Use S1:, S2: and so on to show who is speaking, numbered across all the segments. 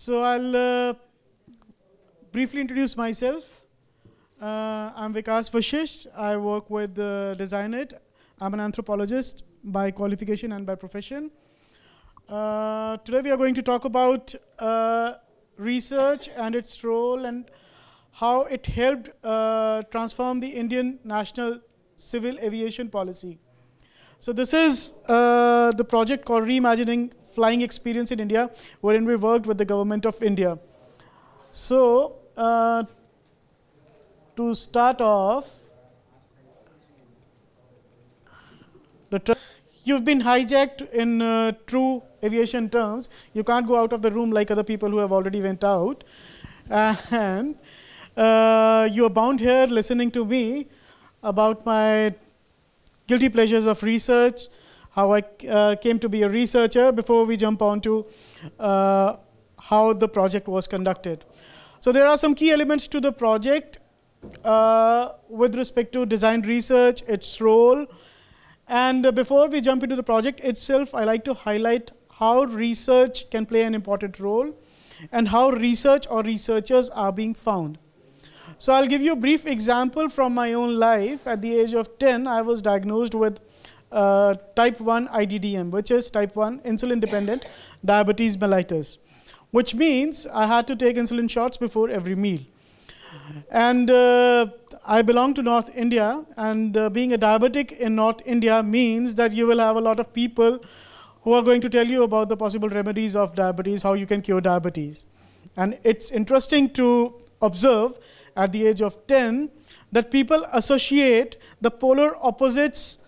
S1: So I'll uh, briefly introduce myself. Uh, I'm Vikas Vashisht. I work with uh, DesignIt. I'm an anthropologist by qualification and by profession. Uh, today we are going to talk about uh, research and its role and how it helped uh, transform the Indian national civil aviation policy. So this is uh, the project called Reimagining Flying Experience in India, wherein we worked with the government of India. So uh, to start off, the you've been hijacked in uh, true aviation terms. You can't go out of the room like other people who have already went out, and uh, you are bound here listening to me about my guilty pleasures of research, how I uh, came to be a researcher before we jump on to uh, how the project was conducted. So there are some key elements to the project uh, with respect to design research, its role. And uh, before we jump into the project itself, I like to highlight how research can play an important role and how research or researchers are being found. So I'll give you a brief example from my own life. At the age of 10, I was diagnosed with uh, type 1 IDDM, which is type 1 insulin dependent diabetes mellitus, which means I had to take insulin shots before every meal. And uh, I belong to North India, and uh, being a diabetic in North India means that you will have a lot of people who are going to tell you about the possible remedies of diabetes, how you can cure diabetes. And it's interesting to observe at the age of 10 that people associate the polar opposites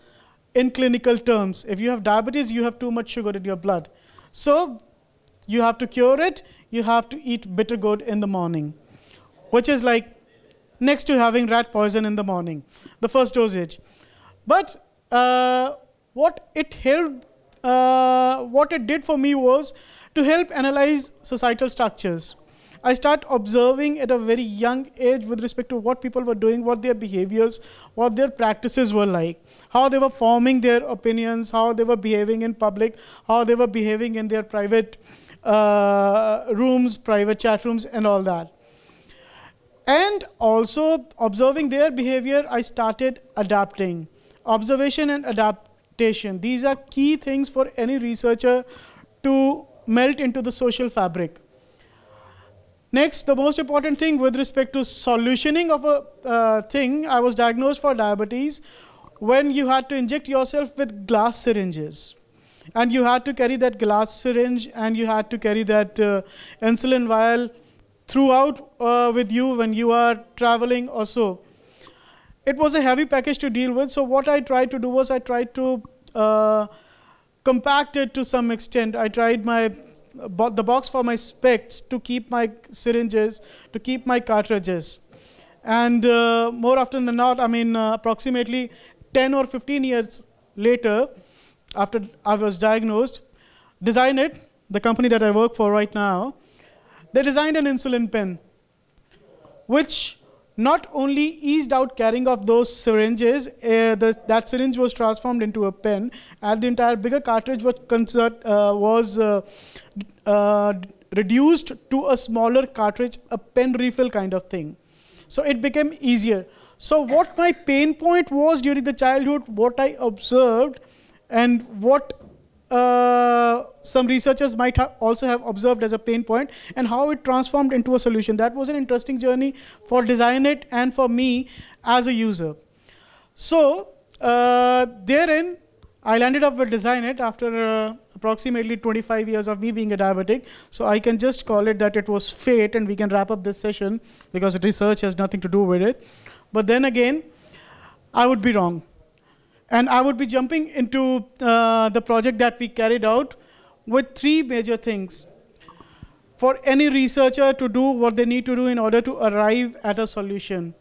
S1: in clinical terms. If you have diabetes, you have too much sugar in your blood. So you have to cure it, you have to eat bitter gourd in the morning, which is like next to having rat poison in the morning, the first dosage. But uh, what it helped, uh, what it did for me was to help analyze societal structures. I start observing at a very young age with respect to what people were doing, what their behaviors, what their practices were like, how they were forming their opinions, how they were behaving in public, how they were behaving in their private uh, rooms, private chat rooms, and all that. And also observing their behavior, I started adapting. Observation and adaptation. These are key things for any researcher to melt into the social fabric. Next, the most important thing with respect to solutioning of a uh, thing, I was diagnosed for diabetes when you had to inject yourself with glass syringes. And you had to carry that glass syringe and you had to carry that uh, insulin vial throughout uh, with you when you are traveling or so. It was a heavy package to deal with, so what I tried to do was I tried to uh, compact it to some extent. I tried my the box for my specs to keep my syringes, to keep my cartridges. And uh, more often than not, I mean, uh, approximately 10 or 15 years later, after I was diagnosed, DesignIt, the company that I work for right now, they designed an insulin pen, which not only eased out carrying of those syringes, uh, the, that syringe was transformed into a pen, and the entire bigger cartridge was, uh, was uh, uh, reduced to a smaller cartridge, a pen refill kind of thing. So it became easier. So what my pain point was during the childhood, what I observed, and what uh, some researchers might ha also have observed as a pain point and how it transformed into a solution. That was an interesting journey for DesignIt and for me as a user. So uh, therein, I landed up with DesignIt after uh, approximately 25 years of me being a diabetic. So I can just call it that it was fate and we can wrap up this session because research has nothing to do with it. But then again, I would be wrong. And I would be jumping into uh, the project that we carried out with three major things. For any researcher to do what they need to do in order to arrive at a solution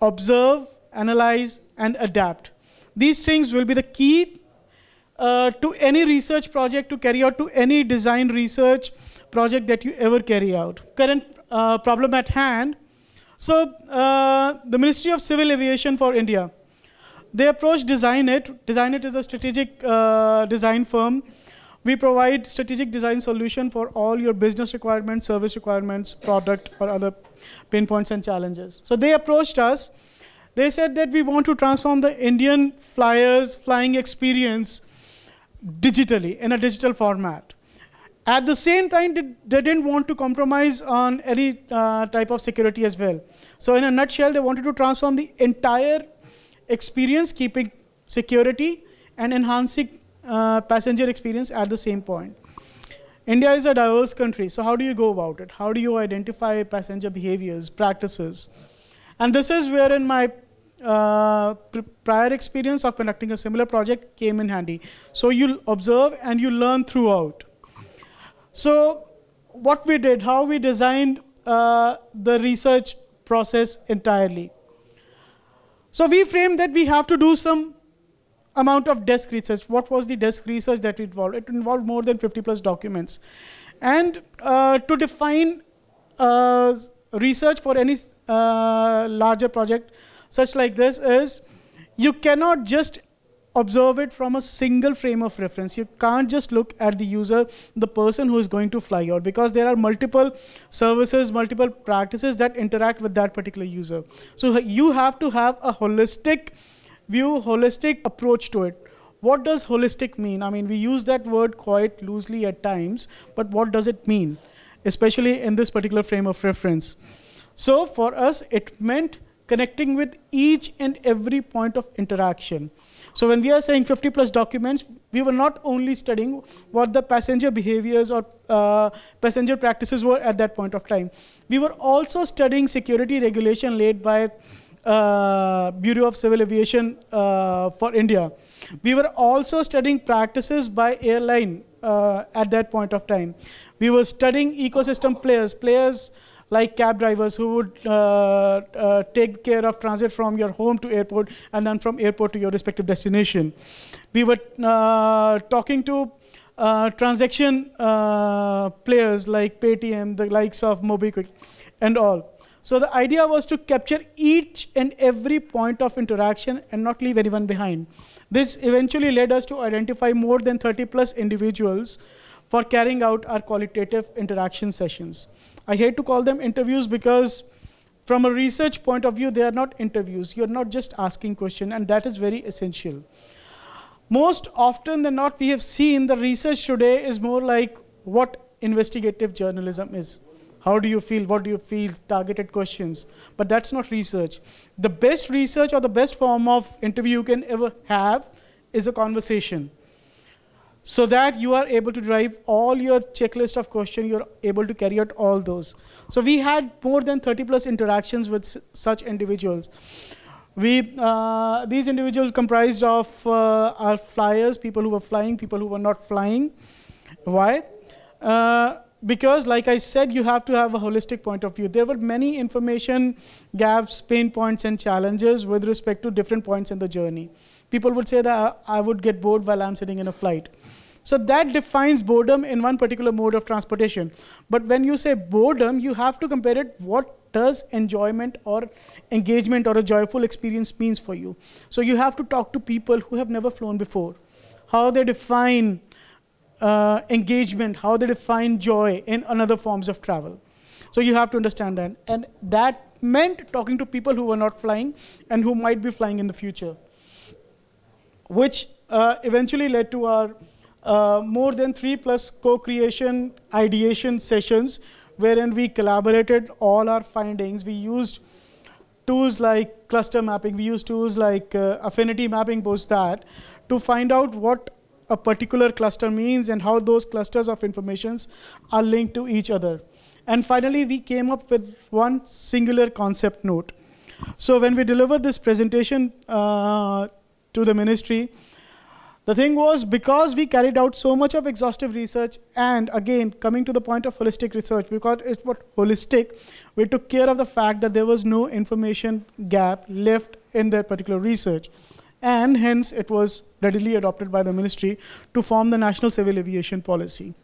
S1: observe, analyze, and adapt. These things will be the key uh, to any research project, to carry out to any design research project that you ever carry out. Current uh, problem at hand. So, uh, the Ministry of Civil Aviation for India they approached DesignIt. DesignIt is a strategic uh, design firm We provide strategic design solution for all your business requirements, service requirements, product, or other pain points and challenges. So they approached us. They said that we want to transform the Indian flyers flying experience digitally in a digital format. At the same time, they didn't want to compromise on any uh, type of security as well. So in a nutshell, they wanted to transform the entire experience, keeping security and enhancing uh, passenger experience at the same point. India is a diverse country, so how do you go about it? How do you identify passenger behaviors, practices? And this is where in my uh, pr prior experience of conducting a similar project came in handy. So you'll observe and you learn throughout. So what we did, how we designed uh, the research process entirely. So we framed that we have to do some amount of desk research. What was the desk research that involved? It involved more than 50 plus documents. And uh, to define uh, research for any uh, larger project such like this is you cannot just observe it from a single frame of reference. You can't just look at the user, the person who is going to fly out, because there are multiple services, multiple practices that interact with that particular user. So you have to have a holistic view, holistic approach to it. What does holistic mean? I mean, we use that word quite loosely at times, but what does it mean, especially in this particular frame of reference? So for us, it meant connecting with each and every point of interaction. So when we are saying 50 plus documents, we were not only studying what the passenger behaviors or uh, passenger practices were at that point of time. We were also studying security regulation laid by uh, Bureau of Civil Aviation uh, for India. We were also studying practices by airline uh, at that point of time. We were studying ecosystem players, players like cab drivers who would uh, uh, take care of transit from your home to airport and then from airport to your respective destination. We were uh, talking to uh, transaction uh, players like Paytm, the likes of MobiKwik, and all. So the idea was to capture each and every point of interaction and not leave anyone behind. This eventually led us to identify more than 30 plus individuals for carrying out our qualitative interaction sessions. I hate to call them interviews because from a research point of view, they are not interviews. You're not just asking questions, and that is very essential. Most often than not, we have seen the research today is more like what investigative journalism is. How do you feel? What do you feel? Targeted questions. But that's not research. The best research or the best form of interview you can ever have is a conversation so that you are able to drive all your checklist of questions, you're able to carry out all those. So we had more than 30 plus interactions with such individuals. We, uh, these individuals comprised of uh, our flyers, people who were flying, people who were not flying. Why? Uh, because like I said, you have to have a holistic point of view. There were many information gaps, pain points, and challenges with respect to different points in the journey. People would say that I would get bored while I'm sitting in a flight. So that defines boredom in one particular mode of transportation. But when you say boredom, you have to compare it what does enjoyment or engagement or a joyful experience means for you. So you have to talk to people who have never flown before, how they define uh, engagement, how they define joy in another forms of travel. So you have to understand that. And that meant talking to people who were not flying and who might be flying in the future, which uh, eventually led to our uh, more than three plus co-creation ideation sessions wherein we collaborated all our findings. We used tools like cluster mapping, we used tools like uh, affinity mapping post that to find out what a particular cluster means and how those clusters of informations are linked to each other. And finally, we came up with one singular concept note. So when we delivered this presentation uh, to the ministry, the thing was, because we carried out so much of exhaustive research, and again, coming to the point of holistic research, because it's what holistic, we took care of the fact that there was no information gap left in that particular research. And hence, it was readily adopted by the ministry to form the National Civil Aviation Policy.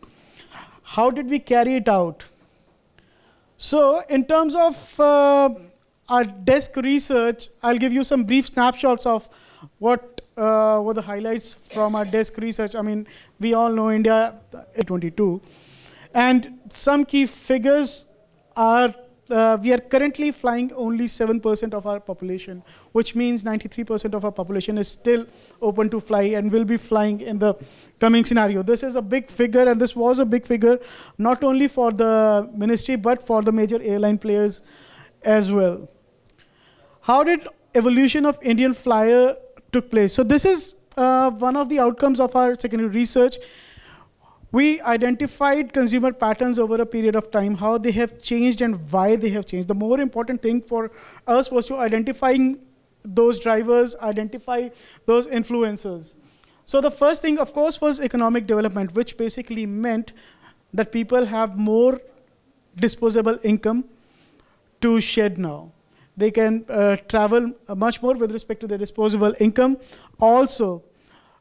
S1: How did we carry it out? So, in terms of uh, our desk research, I'll give you some brief snapshots of what uh, were the highlights from our desk research. I mean, we all know India at 22. And some key figures are uh, we are currently flying only 7% of our population, which means 93% of our population is still open to fly and will be flying in the coming scenario. This is a big figure, and this was a big figure not only for the ministry but for the major airline players as well. How did evolution of Indian flyer took place? So this is uh, one of the outcomes of our secondary research we identified consumer patterns over a period of time, how they have changed and why they have changed. The more important thing for us was to identifying those drivers, identify those influencers. So the first thing, of course, was economic development, which basically meant that people have more disposable income to shed now. They can uh, travel much more with respect to their disposable income. Also,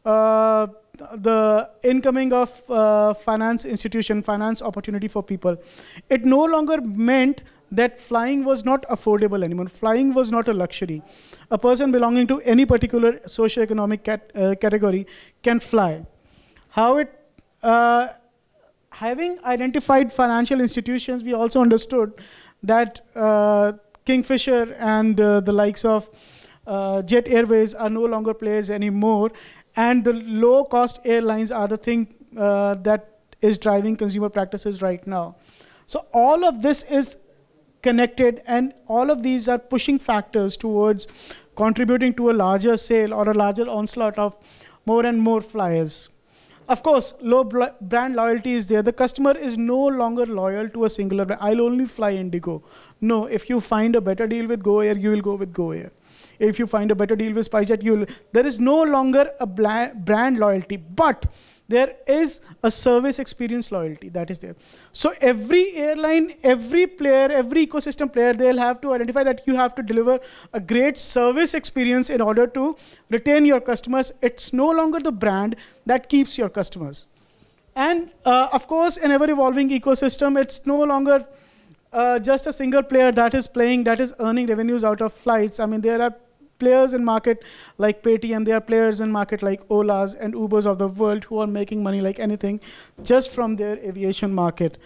S1: uh, the incoming of uh, finance institution, finance opportunity for people. It no longer meant that flying was not affordable anymore. Flying was not a luxury. A person belonging to any particular socio-economic cat, uh, category can fly. How it, uh, having identified financial institutions, we also understood that uh, Kingfisher and uh, the likes of uh, Jet Airways are no longer players anymore, and the low cost airlines are the thing uh, that is driving consumer practices right now. So all of this is connected and all of these are pushing factors towards contributing to a larger sale or a larger onslaught of more and more flyers. Of course, low brand loyalty is there. The customer is no longer loyal to a singular brand. I'll only fly Indigo. No, if you find a better deal with Go Air, you will go with Go Air if you find a better deal with SpiceJet, you'll. There is no longer a brand loyalty, but there is a service experience loyalty that is there. So every airline, every player, every ecosystem player, they'll have to identify that you have to deliver a great service experience in order to retain your customers. It's no longer the brand that keeps your customers. And uh, of course, an ever evolving ecosystem, it's no longer uh, just a single player that is playing, that is earning revenues out of flights. I mean, there are players in market like Paytm, there are players in market like Olas and Ubers of the world who are making money like anything just from their aviation market.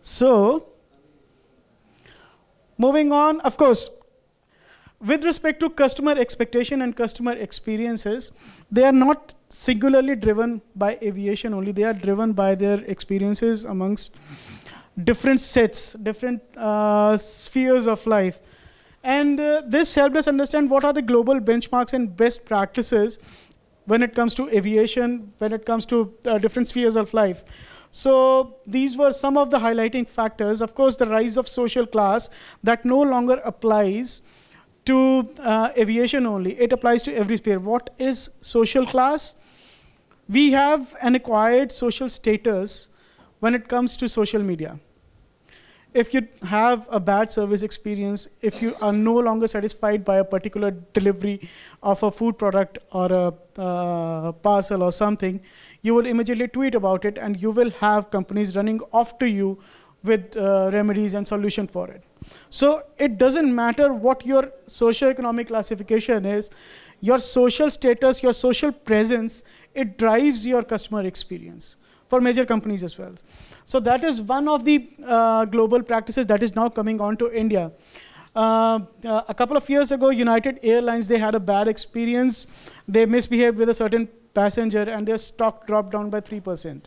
S1: So, moving on, of course, with respect to customer expectation and customer experiences, they are not singularly driven by aviation only, they are driven by their experiences amongst different sets, different uh, spheres of life. And uh, this helped us understand what are the global benchmarks and best practices when it comes to aviation, when it comes to uh, different spheres of life. So these were some of the highlighting factors. Of course, the rise of social class that no longer applies to uh, aviation only. It applies to every sphere. What is social class? We have an acquired social status when it comes to social media if you have a bad service experience, if you are no longer satisfied by a particular delivery of a food product or a uh, parcel or something, you will immediately tweet about it and you will have companies running off to you with uh, remedies and solution for it. So it doesn't matter what your socio-economic classification is, your social status, your social presence, it drives your customer experience for major companies as well. So that is one of the uh, global practices that is now coming on to India. Uh, uh, a couple of years ago, United Airlines, they had a bad experience. They misbehaved with a certain passenger and their stock dropped down by 3%.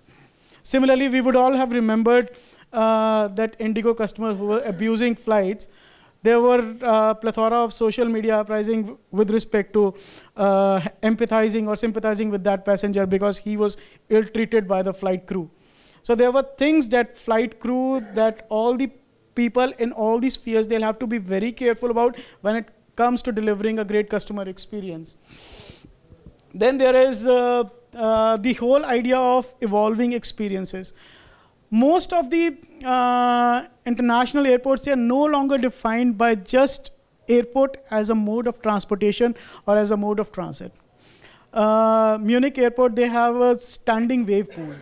S1: Similarly, we would all have remembered uh, that Indigo customers who were abusing flights there were uh, plethora of social media uprising with respect to uh, empathizing or sympathizing with that passenger because he was ill-treated by the flight crew. So there were things that flight crew, that all the people in all these spheres, they'll have to be very careful about when it comes to delivering a great customer experience. Then there is uh, uh the whole idea of evolving experiences most of the uh, international airports they are no longer defined by just airport as a mode of transportation or as a mode of transit. Uh, Munich airport they have a standing wave pool.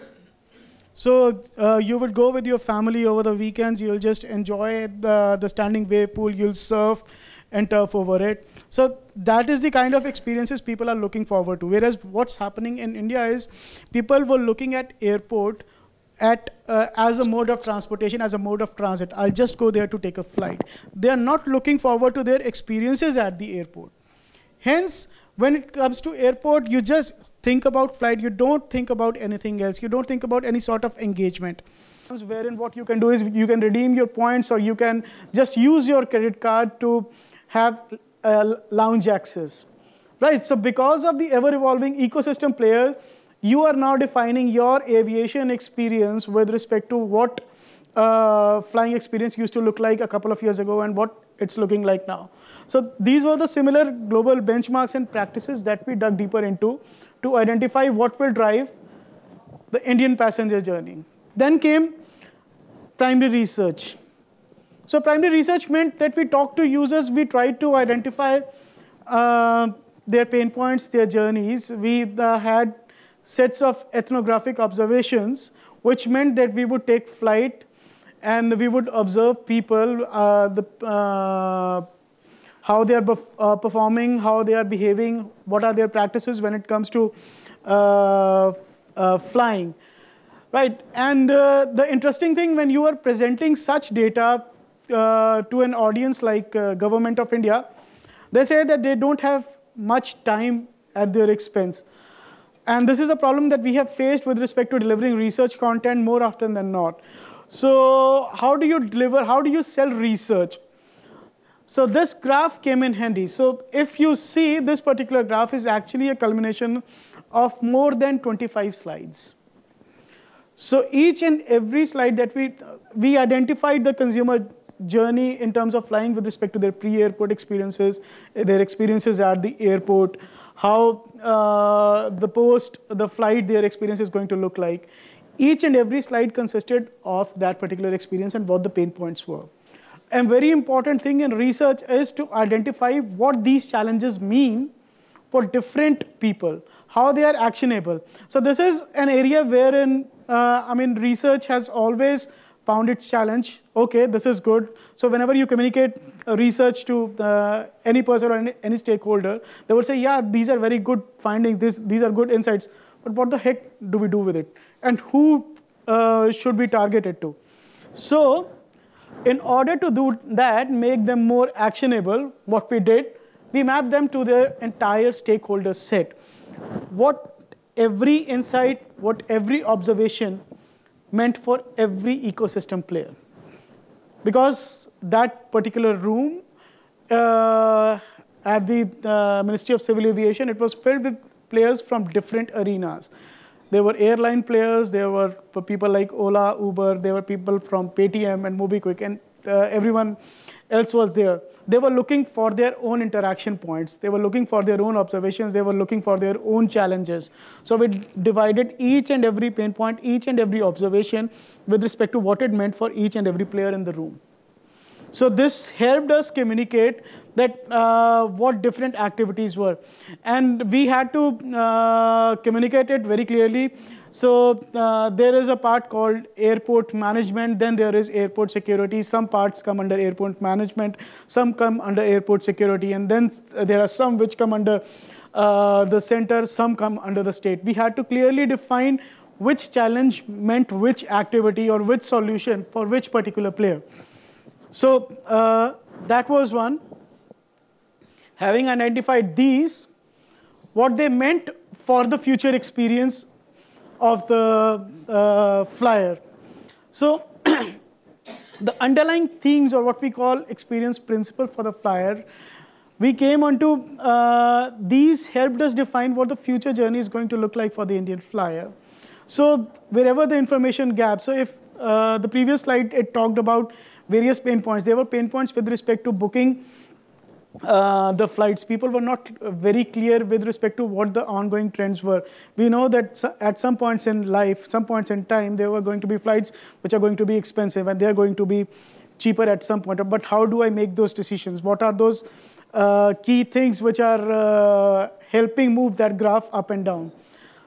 S1: So uh, you would go with your family over the weekends. You'll just enjoy the, the standing wave pool. You'll surf and turf over it. So that is the kind of experiences people are looking forward to. Whereas what's happening in India is people were looking at airport at uh, as a mode of transportation, as a mode of transit. I'll just go there to take a flight. They are not looking forward to their experiences at the airport. Hence, when it comes to airport, you just think about flight. You don't think about anything else. You don't think about any sort of engagement. Wherein what you can do is you can redeem your points or you can just use your credit card to have uh, lounge access. Right, so because of the ever-evolving ecosystem players, you are now defining your aviation experience with respect to what uh, flying experience used to look like a couple of years ago and what it's looking like now. So these were the similar global benchmarks and practices that we dug deeper into to identify what will drive the Indian passenger journey. Then came primary research. So primary research meant that we talked to users, we tried to identify uh, their pain points, their journeys. We uh, had sets of ethnographic observations, which meant that we would take flight and we would observe people, uh, the, uh, how they are uh, performing, how they are behaving, what are their practices when it comes to uh, uh, flying. Right, and uh, the interesting thing when you are presenting such data to an audience like Government of India, they say that they don't have much time at their expense. And this is a problem that we have faced with respect to delivering research content more often than not. So how do you deliver, how do you sell research? So this graph came in handy. So if you see, this particular graph is actually a culmination of more than 25 slides. So each and every slide that we, we identified the consumer journey in terms of flying with respect to their pre-airport experiences, their experiences at the airport, how uh, the post, the flight, their experience is going to look like. Each and every slide consisted of that particular experience and what the pain points were. A very important thing in research is to identify what these challenges mean for different people, how they are actionable. So this is an area wherein, uh, I mean, research has always found its challenge. Okay, this is good. So whenever you communicate research to uh, any person or any, any, stakeholder, they will say, yeah, these are very good findings. This, these are good insights. But what the heck do we do with it? And who uh, should we target to? So in order to do that, make them more actionable, what we did, we mapped them to their entire stakeholder set. What every insight, what every observation meant for every ecosystem player. Because that particular room uh, at the uh, Ministry of Civil Aviation, it was filled with players from different arenas. There were airline players, there were people like Ola, Uber, there were people from Paytm and MobiKwik, and uh, everyone else was there. They were looking for their own interaction points. They were looking for their own observations. They were looking for their own challenges. So we divided each and every pain point, each and every observation with respect to what it meant for each and every player in the room. So this helped us communicate that uh, what different activities were. And we had to uh, communicate it very clearly so uh, there is a part called airport management, then there is airport security. Some parts come under airport management, some come under airport security, and then there are some which come under uh, the center, some come under the state. We had to clearly define which challenge meant which activity or which solution for which particular player. So uh, that was one. Having identified these, what they meant for the future experience of the uh, flyer. So the underlying themes or what we call experience principle for the flyer, we came onto uh, these helped us define what the future journey is going to look like for the Indian flyer. So wherever the information gap, so if uh, the previous slide, it talked about various pain points. There were pain points with respect to booking uh, the flights, people were not very clear with respect to what the ongoing trends were. We know that at some points in life, some points in time, there were going to be flights which are going to be expensive and they are going to be cheaper at some point. But how do I make those decisions? What are those uh, key things which are uh, helping move that graph up and down?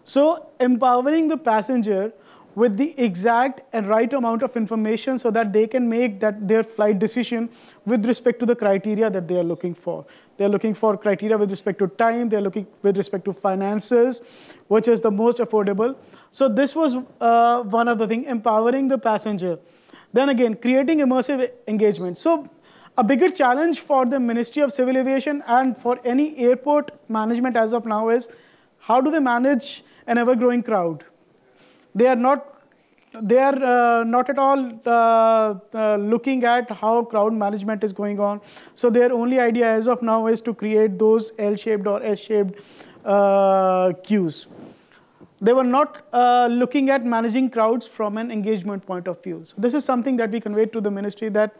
S1: So empowering the passenger with the exact and right amount of information so that they can make that their flight decision with respect to the criteria that they are looking for. They're looking for criteria with respect to time, they're looking with respect to finances, which is the most affordable. So this was uh, one of the things, empowering the passenger. Then again, creating immersive engagement. So a bigger challenge for the Ministry of Civil Aviation and for any airport management as of now is how do they manage an ever-growing crowd? They are not they are uh, not at all uh, uh, looking at how crowd management is going on. So their only idea as of now is to create those L-shaped or S-shaped uh, queues. They were not uh, looking at managing crowds from an engagement point of view. So this is something that we conveyed to the ministry that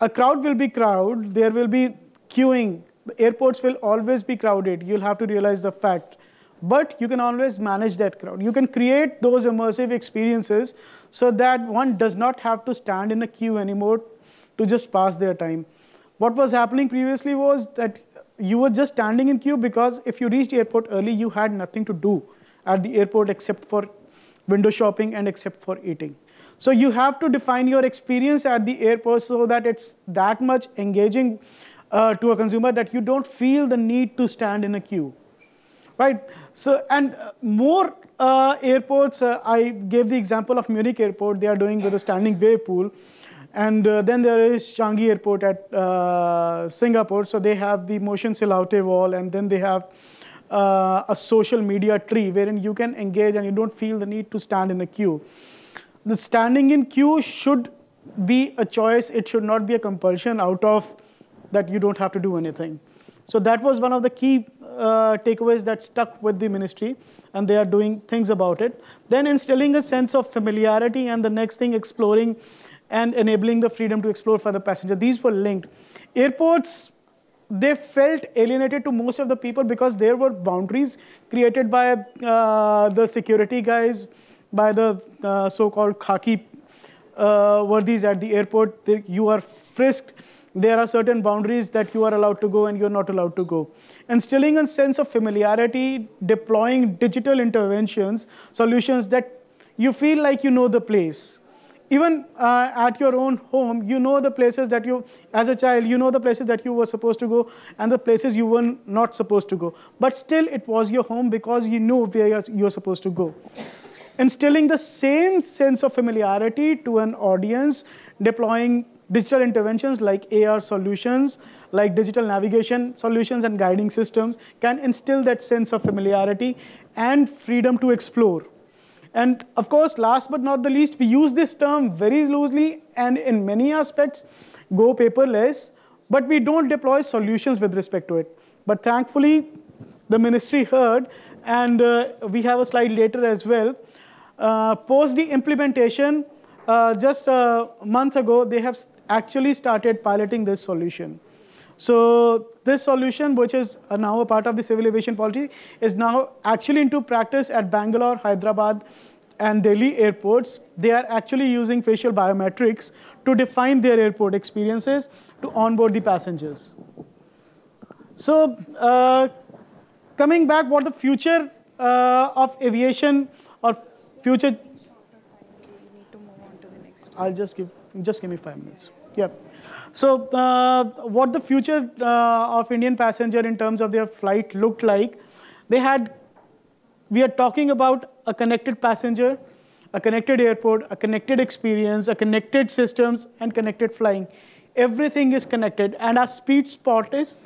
S1: a crowd will be crowd, there will be queuing, airports will always be crowded. You'll have to realize the fact. But you can always manage that crowd. You can create those immersive experiences so that one does not have to stand in a queue anymore to just pass their time. What was happening previously was that you were just standing in queue because if you reached airport early, you had nothing to do at the airport except for window shopping and except for eating. So you have to define your experience at the airport so that it's that much engaging uh, to a consumer that you don't feel the need to stand in a queue right? So, and uh, more uh, airports, uh, I gave the example of Munich airport, they are doing with a standing wave pool. And uh, then there is Changi airport at uh, Singapore, so they have the motion silhouette wall, and then they have uh, a social media tree wherein you can engage and you don't feel the need to stand in a queue. The standing in queue should be a choice, it should not be a compulsion out of that you don't have to do anything. So that was one of the key takeaways that stuck with the ministry, and they are doing things about it. Then instilling a sense of familiarity, and the next thing, exploring and enabling the freedom to explore for the passenger. These were linked. Airports, they felt alienated to most of the people because there were boundaries created by uh, the security guys, by the uh, so-called khaki uh, worthies at the airport. They, you are frisked there are certain boundaries that you are allowed to go and you're not allowed to go. Instilling a sense of familiarity, deploying digital interventions, solutions that you feel like you know the place. Even uh, at your own home, you know the places that you, as a child, you know the places that you were supposed to go and the places you were not supposed to go. But still, it was your home because you knew where you're, supposed to go instilling the same sense of familiarity to an audience, deploying digital interventions like AR solutions, like digital navigation solutions and guiding systems can instill that sense of familiarity and freedom to explore. And of course, last but not the least, we use this term very loosely and in many aspects go paperless, but we don't deploy solutions with respect to it. But thankfully, the ministry heard, and uh, we have a slide later as well. Uh, post the implementation, uh, just a month ago, they have actually started piloting this solution. So this solution, which is now a part of the civil aviation policy, is now actually into practice at Bangalore, Hyderabad, and Delhi airports. They are actually using facial biometrics to define their airport experiences to onboard the passengers. So uh, coming back, what the future uh, of aviation or future... I'll just give, just give me five minutes. Yeah. So uh, what the future uh, of Indian passenger in terms of their flight looked like, they had, we are talking about a connected passenger, a connected airport, a connected experience, a connected systems, and connected flying. Everything is connected, and our speed spot is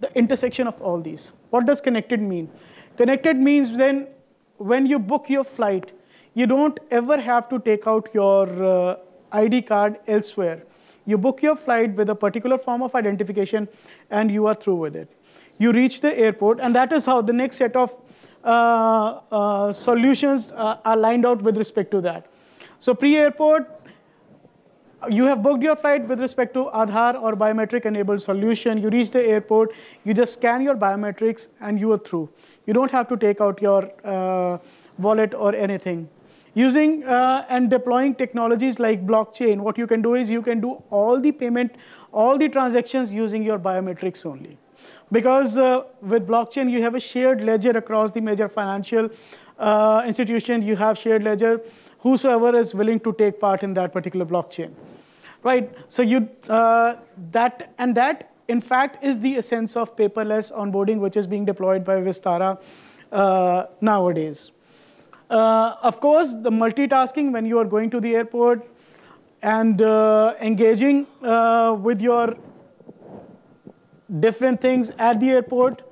S1: the intersection of all these. What does connected mean? Connected means then when you book your flight, you don't ever have to take out your uh, ID card elsewhere. You book your flight with a particular form of identification and you are through with it. You reach the airport and that is how the next set of uh, uh, solutions uh, are lined out with respect to that. So pre-airport, you have booked your flight with respect to Aadhaar or biometric enabled solution. You reach the airport, you just scan your biometrics and you are through. You don't have to take out your uh, wallet or anything. Using uh, and deploying technologies like blockchain, what you can do is you can do all the payment, all the transactions using your biometrics only. Because uh, with blockchain, you have a shared ledger across the major financial uh, institution. You have shared ledger whosoever is willing to take part in that particular blockchain, right? So you uh, that and that in fact is the essence of paperless onboarding, which is being deployed by Vistara uh, nowadays. Uh, of course, the multitasking when you are going to the airport and uh, engaging uh, with your different things at the airport.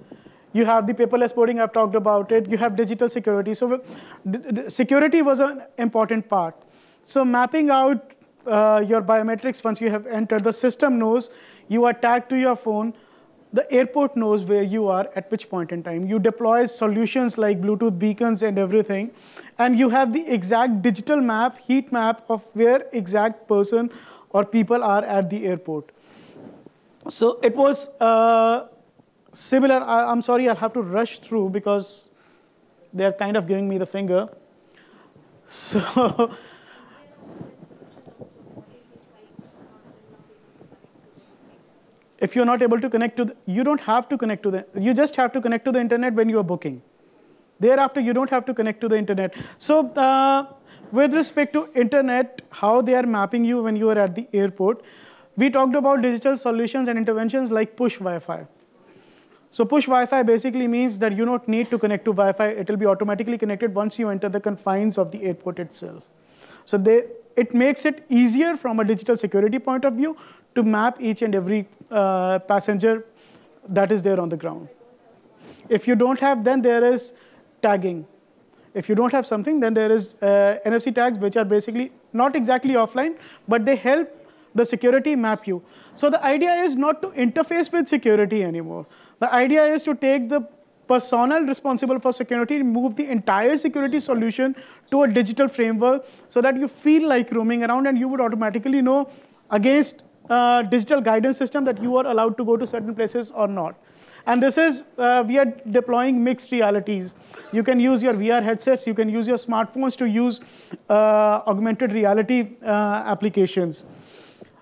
S1: You have the paperless boarding, I've talked about it. You have digital security. So security was an important part. So mapping out uh, your biometrics once you have entered, the system knows you are tagged to your phone. The airport knows where you are at which point in time. You deploy solutions like Bluetooth beacons and everything, and you have the exact digital map, heat map of where exact person or people are at the airport. So it was uh, similar. I, I'm sorry, I'll have to rush through because they're kind of giving me the finger. So if you're not able to connect to, the, you don't have to connect to the, you just have to connect to the internet when you are booking. Thereafter, you don't have to connect to the internet. So uh, with respect to internet, how they are mapping you when you are at the airport, we talked about digital solutions and interventions like push Wi-Fi. So push Wi-Fi basically means that you don't need to connect to Wi-Fi. It will be automatically connected once you enter the confines of the airport itself. So they, it makes it easier from a digital security point of view to map each and every uh, passenger that is there on the ground. If you don't have, then there is tagging. If you don't have something, then there is uh, NFC tags, which are basically not exactly offline, but they help the security map you. So the idea is not to interface with security anymore. The idea is to take the personnel responsible for security, move the entire security solution to a digital framework so that you feel like roaming around and you would automatically know against uh, digital guidance system that you are allowed to go to certain places or not. And this is, uh, we are deploying mixed realities. You can use your VR headsets, you can use your smartphones to use uh, augmented reality uh, applications.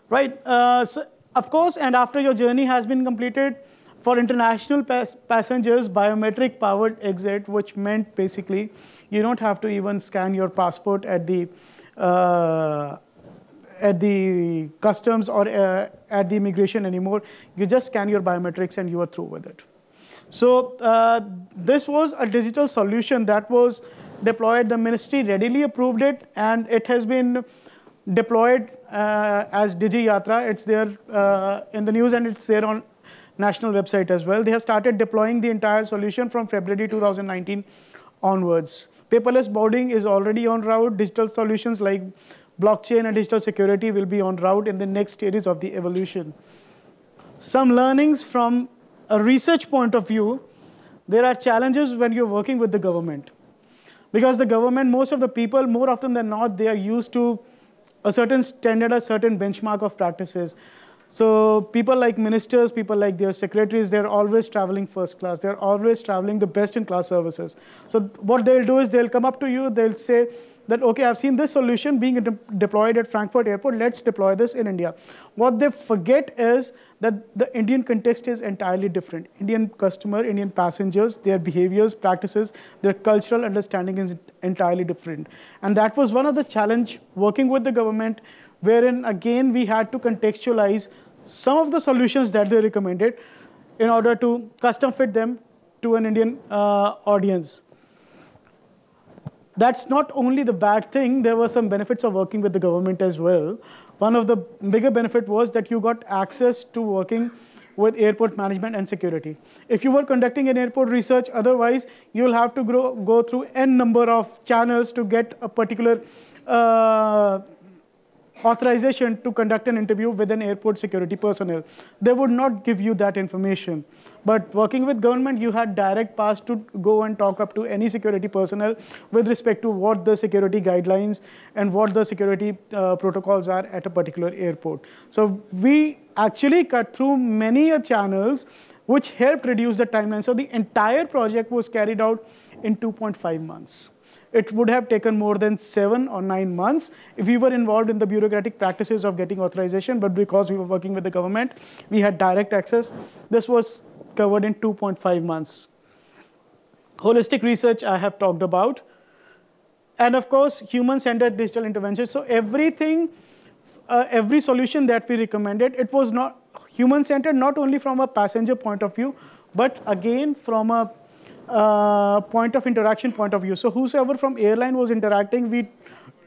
S1: Right, uh, so of course, and after your journey has been completed, for international pas passengers, biometric powered exit, which meant basically you don't have to even scan your passport at the uh, at the customs or uh, at the immigration anymore. You just scan your biometrics and you are through with it. So uh, this was a digital solution that was deployed. The ministry readily approved it, and it has been deployed uh, as Digi Yatra. It's there uh, in the news and it's there on national website as well. They have started deploying the entire solution from February 2019 onwards. Paperless boarding is already on route. Digital solutions like blockchain and digital security will be on route in the next stages of the evolution. Some learnings from a research point of view, there are challenges when you're working with the government. Because the government, most of the people, more often than not, they are used to a certain standard, a certain benchmark of practices. So people like ministers, people like their secretaries, they're always traveling first class. They're always traveling the best in class services. So what they'll do is they'll come up to you, they'll say, that, okay, I've seen this solution being de deployed at Frankfurt Airport, let's deploy this in India. What they forget is that the Indian context is entirely different. Indian customer, Indian passengers, their behaviors, practices, their cultural understanding is entirely different. And that was one of the challenge working with the government, wherein again, we had to contextualize some of the solutions that they recommended in order to custom fit them to an Indian uh, audience that's not only the bad thing, there were some benefits of working with the government as well. One of the bigger benefit was that you got access to working with airport management and security. If you were conducting an airport research, otherwise you'll have to grow, go through n number of channels to get a particular uh, authorization to conduct an interview with an airport security personnel. They would not give you that information. But working with government, you had direct pass to go and talk up to any security personnel with respect to what the security guidelines and what the security uh, protocols are at a particular airport. So we actually cut through many channels which helped reduce the timeline. So the entire project was carried out in 2.5 months it would have taken more than seven or nine months if we were involved in the bureaucratic practices of getting authorization, but because we were working with the government, we had direct access. This was covered in 2.5 months. Holistic research I have talked about. and of course, human-centered digital intervention. So everything, uh, every solution that we recommended, it was not human-centered, not only from a passenger point of view, but again from a uh, point of interaction point of view. So whosoever from airline was interacting, we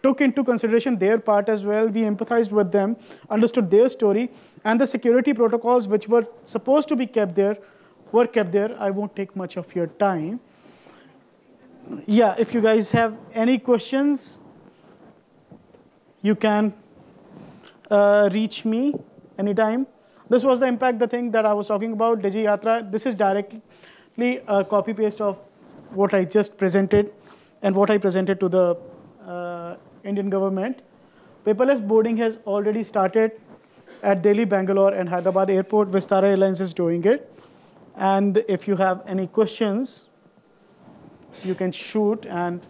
S1: took into consideration their part as well. We empathized with them, understood their story, and the security protocols which were supposed to be kept there were kept there. I won't take much of your time yeah, if you guys have any questions, you can uh, reach me anytime. This was the impact, the thing that I was talking about, Digi Yatra. This is directly a copy paste of what I just presented and what I presented to the uh, Indian government. Paperless boarding has already started at Delhi, Bangalore, and Hyderabad airport. Vistara Airlines is doing it. And if you have any questions, you can shoot and